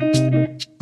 you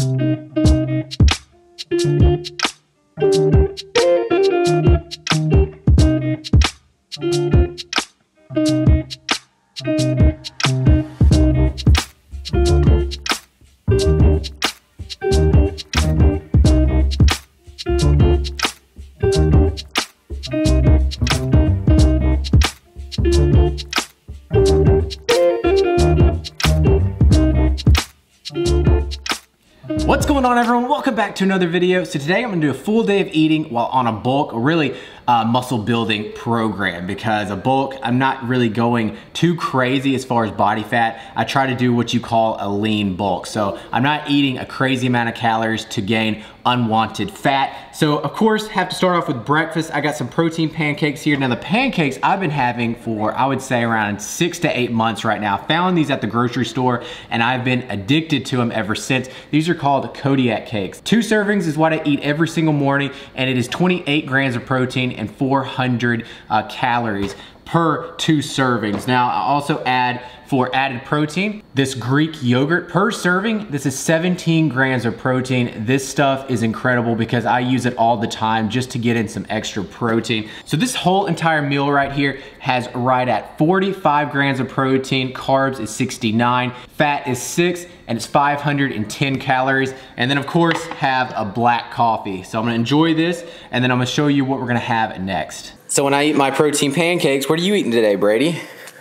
to another video. So today I'm gonna do a full day of eating while on a bulk, really uh, muscle building program because a bulk, I'm not really going too crazy as far as body fat. I try to do what you call a lean bulk. So I'm not eating a crazy amount of calories to gain unwanted fat. So of course, have to start off with breakfast. I got some protein pancakes here. Now the pancakes I've been having for, I would say around six to eight months right now. Found these at the grocery store and I've been addicted to them ever since. These are called Kodiak cakes. Two servings is what I eat every single morning and it is 28 grams of protein and 400 uh, calories per two servings. Now I also add for added protein, this Greek yogurt per serving, this is 17 grams of protein. This stuff is incredible because I use it all the time just to get in some extra protein. So this whole entire meal right here has right at 45 grams of protein, carbs is 69, fat is six, and it's 510 calories. And then of course have a black coffee. So I'm gonna enjoy this and then I'm gonna show you what we're gonna have next. So when I eat my protein pancakes, what are you eating today, Brady?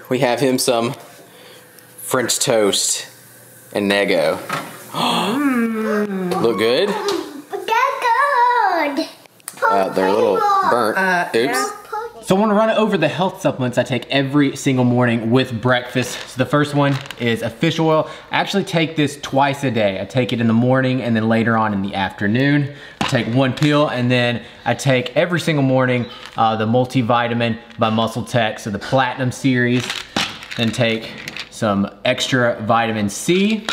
We have him some French toast and Eggo. Look good? Good. Uh, they're a little burnt. Uh, Oops. So I want to run over the health supplements I take every single morning with breakfast. So the first one is a fish oil. I actually take this twice a day. I take it in the morning and then later on in the afternoon. I take one pill and then I take every single morning uh, the multivitamin by MuscleTech, so the Platinum series. Then take some extra vitamin C,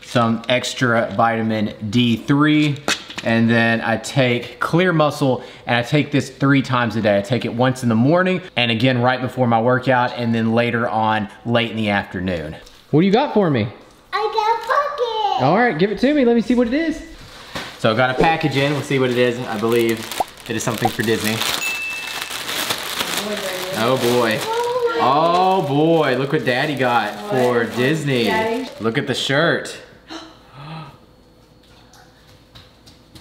some extra vitamin D3, and then I take Clear Muscle and I take this three times a day. I take it once in the morning and again right before my workout and then later on late in the afternoon. What do you got for me? I got a pocket. All right, give it to me. Let me see what it is. So I got a package in. We'll see what it is. I believe it is something for Disney. Oh boy. Oh boy, look what daddy got for Disney. Daddy. Look at the shirt.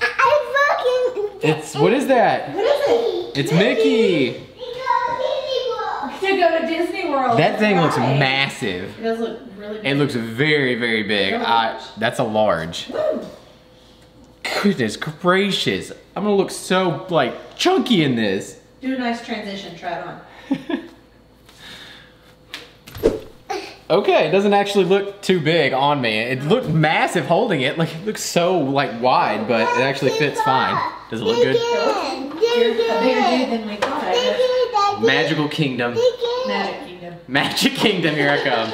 I fucking. It's, what is that? What is it? It's Mickey. To go to Disney World. That thing looks massive. It does look really big. It looks very, very big. Really I, that's a large. Woo. Goodness gracious. I'm gonna look so, like, chunky in this. Do a nice transition. Try it on. Okay, it doesn't actually look too big on me. It looked massive holding it. Like, it looks so, like, wide, but it actually fits fine. Does it look good? You're bigger than we thought. Magical Kingdom. Magic Kingdom. Magic Kingdom, here I come.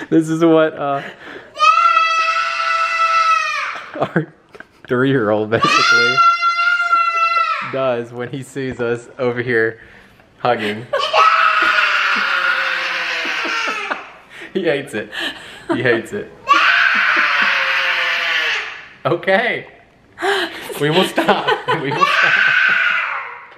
this is what uh, our three-year-old basically does when he sees us over here hugging. he hates it. He hates it. Okay. We will stop. We will stop.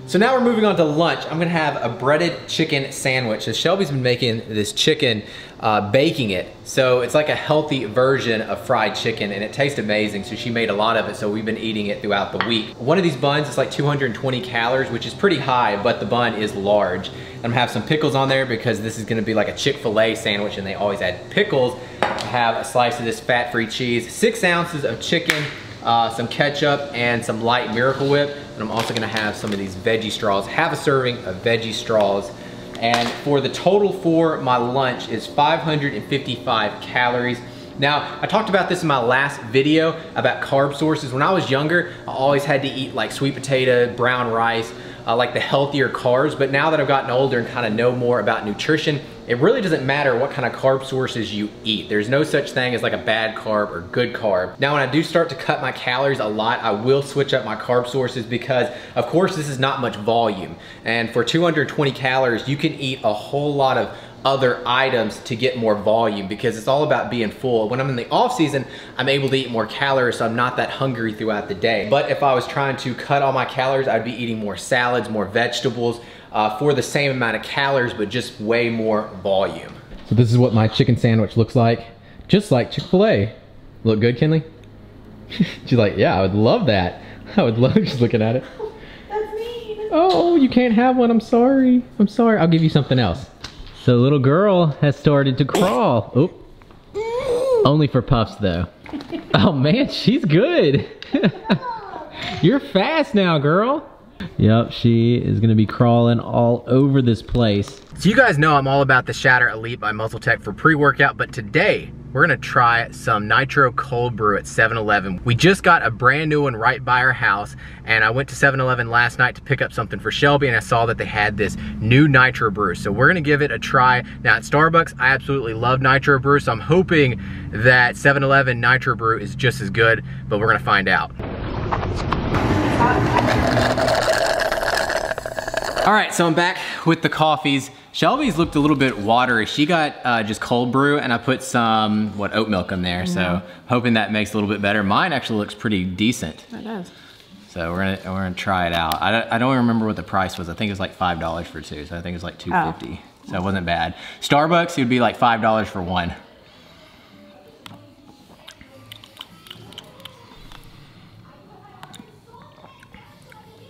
So now we're moving on to lunch. I'm gonna have a breaded chicken sandwich. So Shelby's been making this chicken, uh, baking it. So it's like a healthy version of fried chicken and it tastes amazing. So she made a lot of it, so we've been eating it throughout the week. One of these buns is like 220 calories, which is pretty high, but the bun is large. I'm gonna have some pickles on there because this is gonna be like a Chick-fil-A sandwich and they always add pickles. I have a slice of this fat-free cheese, six ounces of chicken, uh, some ketchup and some light Miracle Whip. And I'm also gonna have some of these veggie straws, half a serving of veggie straws. And for the total for my lunch is 555 calories. Now, I talked about this in my last video about carb sources. When I was younger, I always had to eat like sweet potato, brown rice, uh, like the healthier carbs, but now that I've gotten older and kind of know more about nutrition, it really doesn't matter what kind of carb sources you eat. There's no such thing as like a bad carb or good carb. Now, when I do start to cut my calories a lot, I will switch up my carb sources because of course this is not much volume. And for 220 calories, you can eat a whole lot of other items to get more volume because it's all about being full. When I'm in the off season, I'm able to eat more calories so I'm not that hungry throughout the day. But if I was trying to cut all my calories, I'd be eating more salads, more vegetables uh, for the same amount of calories, but just way more volume. So this is what my chicken sandwich looks like, just like Chick-fil-A. Look good, Kinley? She's like, yeah, I would love that. I would love just looking at it. That's me. Oh, you can't have one. I'm sorry. I'm sorry. I'll give you something else. So little girl has started to crawl. Oop. Only for puffs though. Oh man, she's good. You're fast now, girl. Yep, she is gonna be crawling all over this place. So you guys know I'm all about the Shatter Elite by MuscleTech for pre-workout, but today we're gonna try some Nitro Cold Brew at 7-Eleven. We just got a brand new one right by our house, and I went to 7-Eleven last night to pick up something for Shelby, and I saw that they had this new Nitro Brew. So we're gonna give it a try. Now at Starbucks, I absolutely love Nitro Brew, so I'm hoping that 7-Eleven Nitro Brew is just as good, but we're gonna find out. All right, so I'm back with the coffees. Shelby's looked a little bit watery. She got uh, just cold brew and I put some, what, oat milk in there. So hoping that makes a little bit better. Mine actually looks pretty decent. It does. So we're gonna, we're gonna try it out. I don't, I don't remember what the price was. I think it was like $5 for two. So I think it was like 250 So it wasn't bad. Starbucks, it would be like $5 for one.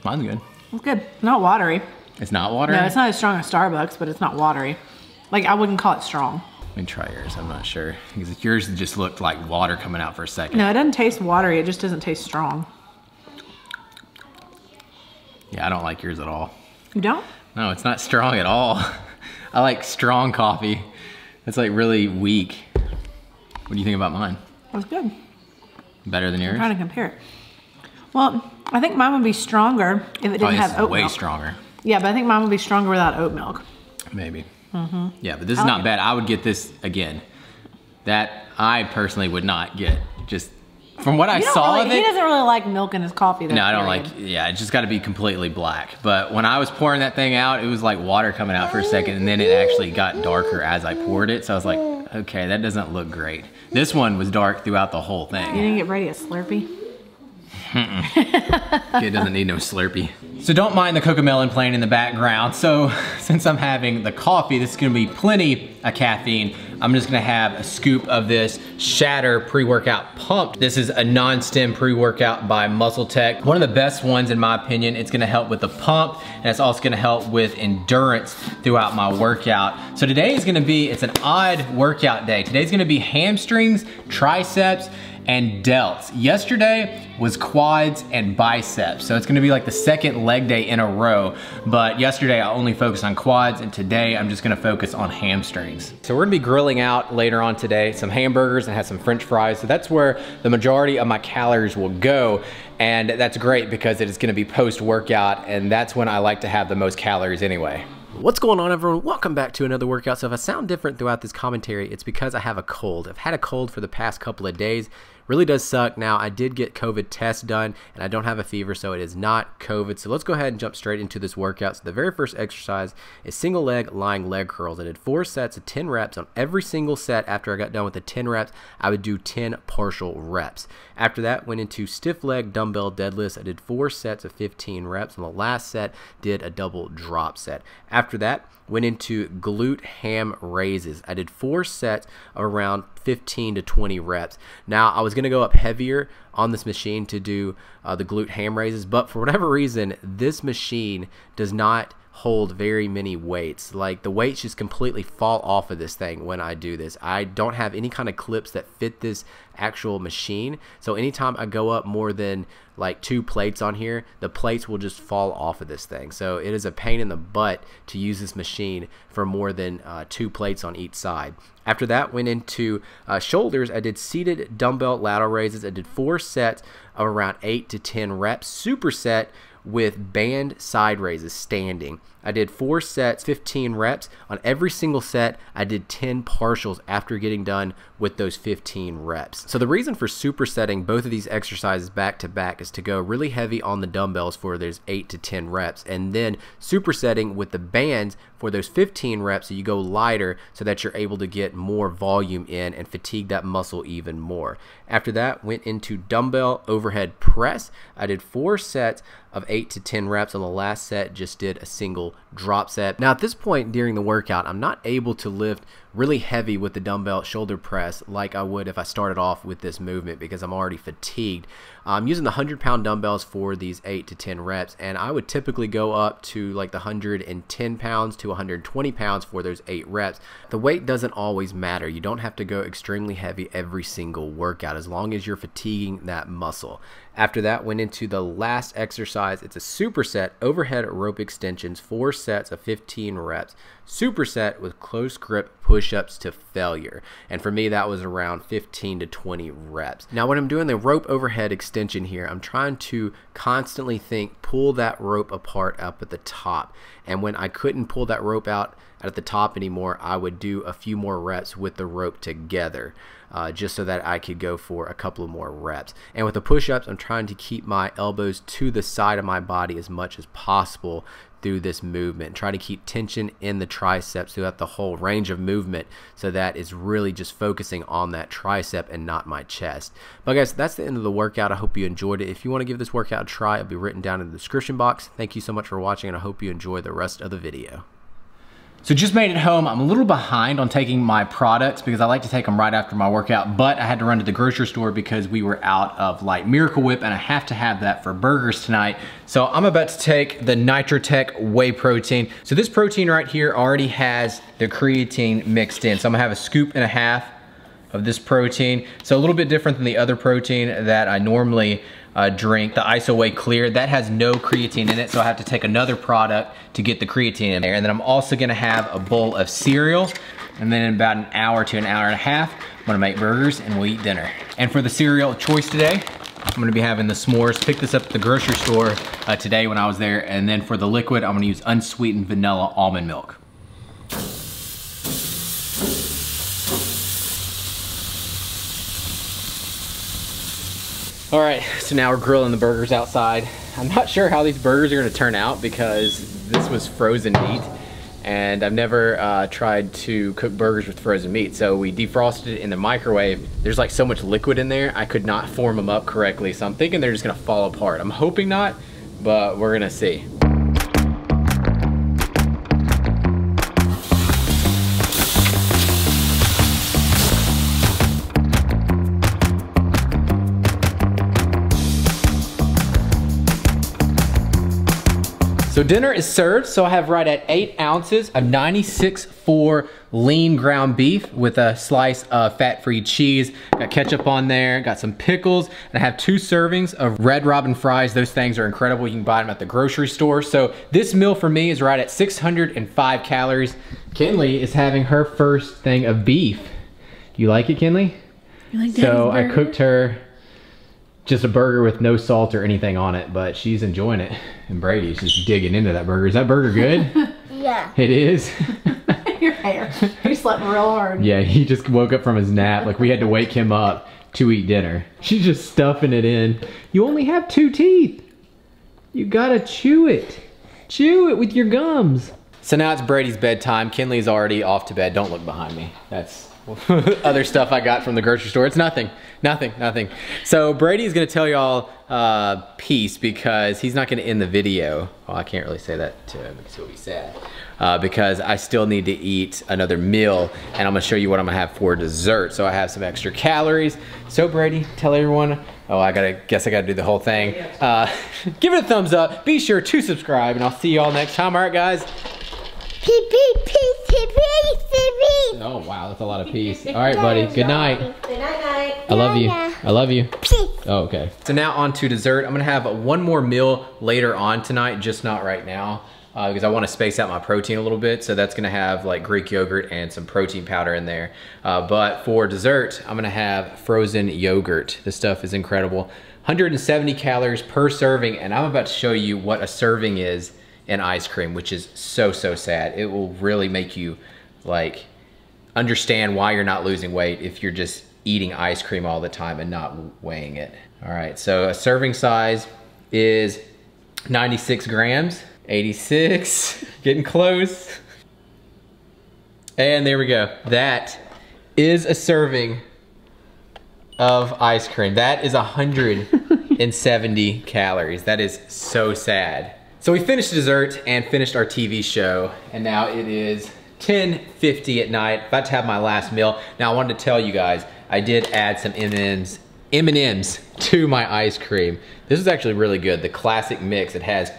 Mine's good. It's good. Not watery. It's not watery? No, it's not as strong as Starbucks, but it's not watery. Like I wouldn't call it strong. Let me try yours. I'm not sure. Because yours just looked like water coming out for a second. No, it doesn't taste watery. It just doesn't taste strong. Yeah, I don't like yours at all. You don't? No, it's not strong at all. I like strong coffee. It's like really weak. What do you think about mine? That's good. Better than yours? I'm trying to compare it. Well, I think mine would be stronger if it didn't oh, have oat way milk. stronger. Yeah, but I think mine would be stronger without oat milk. Maybe. Mhm. Yeah, but this is like not it. bad. I would get this again. That I personally would not get. Just from what I You don't saw really- of he doesn't really like milk in his coffee. Though, No, I don't period. like, yeah, it just got to be completely black. But when I was pouring that thing out, it was like water coming out for a second, and then it actually got darker as I poured it. So I was like, okay, that doesn't look great. This one was dark throughout the whole thing. You didn't get ready a Slurpee. It doesn't need no Slurpee. So don't mind the Cocomelon playing in the background. So since I'm having the coffee, this is gonna be plenty of caffeine. I'm just gonna have a scoop of this Shatter pre-workout pump. This is a non-stim pre-workout by MuscleTech. One of the best ones in my opinion. It's gonna help with the pump and it's also gonna help with endurance throughout my workout. So today is gonna be, it's an odd workout day. Today's gonna be hamstrings, triceps, and delts. Yesterday was quads and biceps. So it's gonna be like the second leg day in a row. But yesterday I only focused on quads and today I'm just gonna focus on hamstrings. So we're gonna be grilling out later on today some hamburgers and have some french fries. So that's where the majority of my calories will go. And that's great because it is gonna be post workout and that's when I like to have the most calories anyway. What's going on everyone? Welcome back to another workout. So if I sound different throughout this commentary, it's because I have a cold. I've had a cold for the past couple of days. Really does suck. Now I did get COVID test done and I don't have a fever, so it is not COVID. So let's go ahead and jump straight into this workout. So the very first exercise is single leg lying leg curls. I did four sets of 10 reps on every single set. After I got done with the 10 reps, I would do 10 partial reps. After that, went into stiff leg dumbbell deadlifts. I did four sets of 15 reps. On the last set, did a double drop set. After that, went into glute ham raises. I did four sets of around 15 to 20 reps. Now, I was going to go up heavier on this machine to do uh, the glute ham raises, but for whatever reason, this machine does not hold very many weights. Like the weights just completely fall off of this thing when I do this. I don't have any kind of clips that fit this actual machine. So anytime I go up more than like two plates on here, the plates will just fall off of this thing. So it is a pain in the butt to use this machine for more than uh, two plates on each side. After that, went into uh, shoulders. I did seated dumbbell lateral raises. I did four sets of around eight to 10 reps. Superset with band side raises standing. I did four sets, 15 reps. On every single set, I did 10 partials after getting done with those 15 reps. So the reason for supersetting both of these exercises back to back is to go really heavy on the dumbbells for those 8 to 10 reps and then supersetting with the bands for those 15 reps so you go lighter so that you're able to get more volume in and fatigue that muscle even more. After that, went into dumbbell overhead press. I did four sets of 8 to 10 reps on the last set, just did a single drop set. Now at this point during the workout, I'm not able to lift really heavy with the dumbbell shoulder press like I would if I started off with this movement because I'm already fatigued. I'm using the 100 pound dumbbells for these 8 to 10 reps and I would typically go up to like the 110 pounds to 120 pounds for those 8 reps. The weight doesn't always matter. You don't have to go extremely heavy every single workout as long as you're fatiguing that muscle. After that, went into the last exercise. It's a superset overhead rope extensions, four sets of 15 reps. Superset with close grip push ups to failure. And for me, that was around 15 to 20 reps. Now, when I'm doing the rope overhead extension here, I'm trying to constantly think, pull that rope apart up at the top. And when I couldn't pull that rope out at the top anymore, I would do a few more reps with the rope together. Uh, just so that I could go for a couple of more reps. And with the push-ups, I'm trying to keep my elbows to the side of my body as much as possible through this movement. Try to keep tension in the triceps throughout the whole range of movement so that it's really just focusing on that tricep and not my chest. But guys, that's the end of the workout. I hope you enjoyed it. If you want to give this workout a try, it'll be written down in the description box. Thank you so much for watching and I hope you enjoy the rest of the video. So just made it home. I'm a little behind on taking my products because I like to take them right after my workout, but I had to run to the grocery store because we were out of light Miracle Whip and I have to have that for burgers tonight. So I'm about to take the Nitrotech whey protein. So this protein right here already has the creatine mixed in. So I'm gonna have a scoop and a half of this protein. So a little bit different than the other protein that I normally uh, drink, the IsoWhey Clear. That has no creatine in it, so I have to take another product to get the creatine in there. And then I'm also gonna have a bowl of cereal, and then in about an hour to an hour and a half, I'm gonna make burgers and we'll eat dinner. And for the cereal choice today, I'm gonna be having the s'mores. Pick this up at the grocery store uh, today when I was there. And then for the liquid, I'm gonna use unsweetened vanilla almond milk. All right, so now we're grilling the burgers outside. I'm not sure how these burgers are gonna turn out because this was frozen meat and I've never uh, tried to cook burgers with frozen meat. So we defrosted it in the microwave. There's like so much liquid in there, I could not form them up correctly. So I'm thinking they're just gonna fall apart. I'm hoping not, but we're gonna see. So dinner is served, so I have right at eight ounces of 96.4 lean ground beef with a slice of fat-free cheese. Got ketchup on there, got some pickles, and I have two servings of Red Robin fries. Those things are incredible. You can buy them at the grocery store. So this meal for me is right at 605 calories. Kinley is having her first thing of beef. You like it, Kinley? You like So I cooked her just a burger with no salt or anything on it, but she's enjoying it. And Brady's just digging into that burger. Is that burger good? Yeah. it is. Your hair. You slept real hard. yeah, he just woke up from his nap. Like we had to wake him up to eat dinner. She's just stuffing it in. You only have two teeth. You gotta chew it. Chew it with your gums. So now it's Brady's bedtime. Kinley's already off to bed. Don't look behind me. That's other stuff I got from the grocery store. It's nothing, nothing, nothing. So Brady's gonna tell y'all uh, peace because he's not gonna end the video. Well, I can't really say that to him because he'll be sad. Uh, because I still need to eat another meal and I'm gonna show you what I'm gonna have for dessert. So I have some extra calories. So Brady, tell everyone, oh, I gotta, guess I gotta do the whole thing. Uh, give it a thumbs up, be sure to subscribe and I'll see y'all next time. All right, guys. Pee pee pee pee Oh, wow, that's a lot of peace. All right, buddy, good night. Good night, night. I love you. I love you. Pee. Oh, okay. So now on to dessert. I'm gonna have one more meal later on tonight, just not right now. Uh, because I want to space out my protein a little bit. So that's gonna have like Greek yogurt and some protein powder in there. Uh, but for dessert, I'm gonna have frozen yogurt. This stuff is incredible. 170 calories per serving, and I'm about to show you what a serving is in ice cream, which is so, so sad. It will really make you like understand why you're not losing weight if you're just eating ice cream all the time and not weighing it. All right, so a serving size is 96 grams, 86, getting close. And there we go. That is a serving of ice cream. That is 170 calories. That is so sad. So we finished dessert and finished our TV show, and now it is 10.50 at night, about to have my last meal. Now I wanted to tell you guys, I did add some M&Ms M&Ms to my ice cream. This is actually really good, the classic mix. It has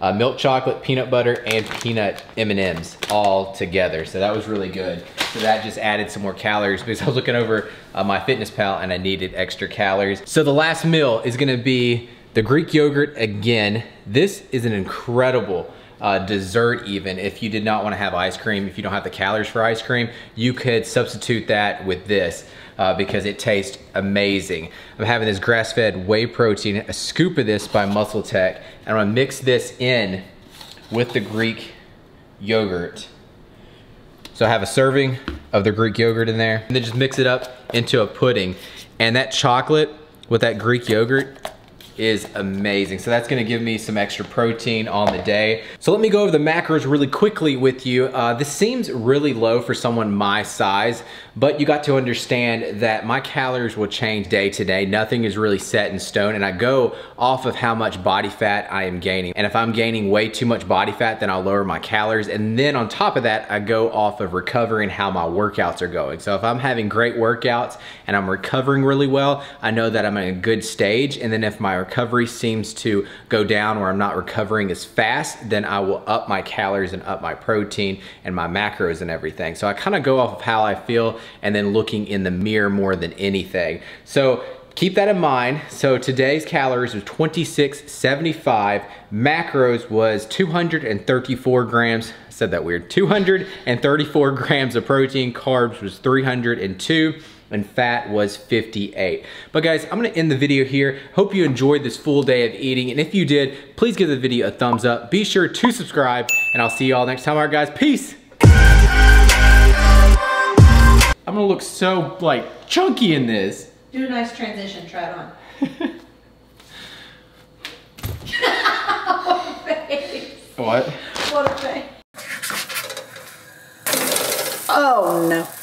uh, milk chocolate, peanut butter, and peanut M&Ms all together. So that was really good. So that just added some more calories because I was looking over uh, MyFitnessPal and I needed extra calories. So the last meal is gonna be the Greek yogurt again. This is an incredible uh, dessert even. If you did not want to have ice cream if you don't have the calories for ice cream you could substitute that with this uh, because it tastes amazing. I'm having this grass-fed whey protein a scoop of this by MuscleTech and I'm gonna mix this in with the Greek yogurt. So I have a serving of the Greek yogurt in there and then just mix it up into a pudding. And that chocolate with that Greek yogurt is amazing. So that's gonna give me some extra protein on the day. So let me go over the macros really quickly with you. Uh, this seems really low for someone my size, but you got to understand that my calories will change day to day. Nothing is really set in stone and I go off of how much body fat I am gaining. And if I'm gaining way too much body fat, then I'll lower my calories. And then on top of that, I go off of recovering how my workouts are going. So if I'm having great workouts and I'm recovering really well, I know that I'm in a good stage. And then if my recovery seems to go down or I'm not recovering as fast, then I will up my calories and up my protein and my macros and everything. So I kind of go off of how I feel and then looking in the mirror more than anything. So keep that in mind. So today's calories was 2675. Macros was 234 grams. I said that weird. 234 grams of protein. Carbs was 302 and fat was 58. But guys, I'm gonna end the video here. Hope you enjoyed this full day of eating. And if you did, please give the video a thumbs up. Be sure to subscribe and I'll see you all next time. All right guys, peace. I'm gonna look so like chunky in this. Do a nice transition, try it on. What? What a face. Oh no.